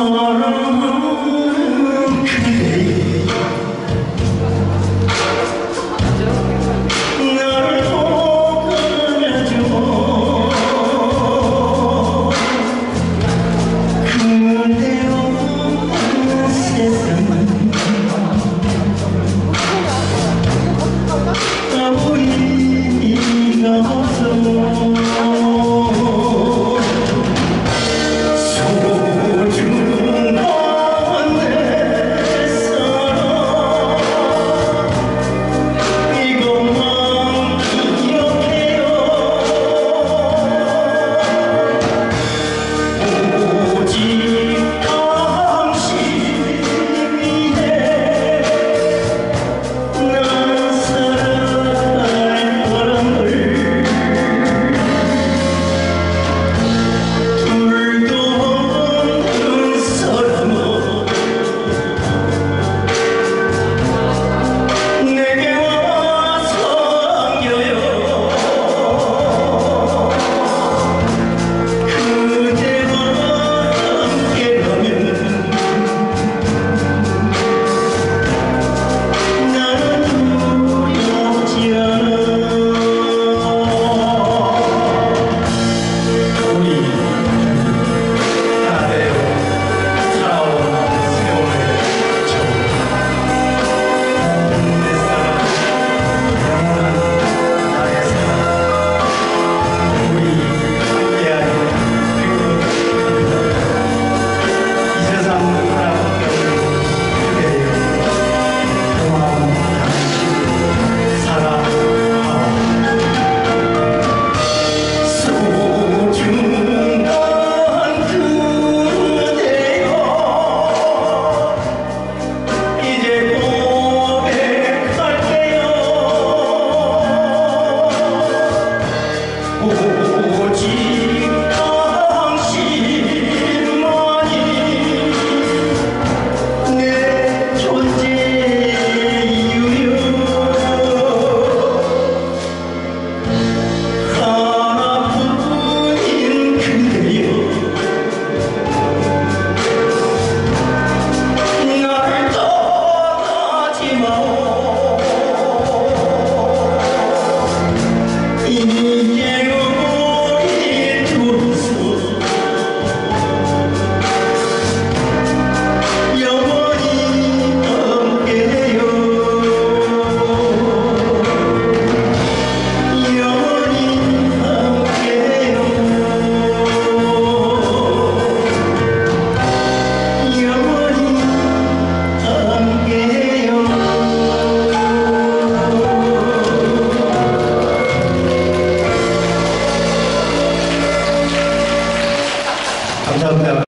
الله